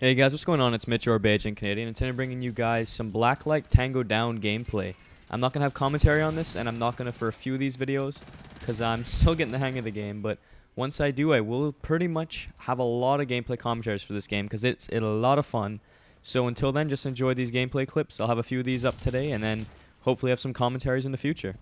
Hey guys, what's going on? It's Mitch or Bajan Canadian, and today I'm bringing you guys some Blacklight Tango Down gameplay. I'm not going to have commentary on this, and I'm not going to for a few of these videos, because I'm still getting the hang of the game, but once I do, I will pretty much have a lot of gameplay commentaries for this game, because it's, it's a lot of fun. So until then, just enjoy these gameplay clips. I'll have a few of these up today, and then hopefully have some commentaries in the future.